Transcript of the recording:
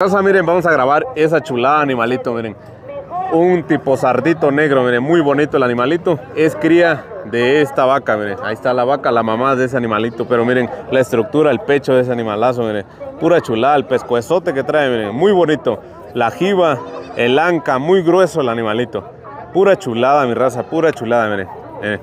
Raza, miren, vamos a grabar esa chulada animalito, miren. Un tipo sardito negro, miren, muy bonito el animalito. Es cría de esta vaca, miren. Ahí está la vaca, la mamá de ese animalito. Pero miren, la estructura, el pecho de ese animalazo, miren. Pura chulada, el pescuezote que trae, miren. Muy bonito. La jiba, el anca, muy grueso el animalito. Pura chulada, mi raza, pura chulada, miren. Eh.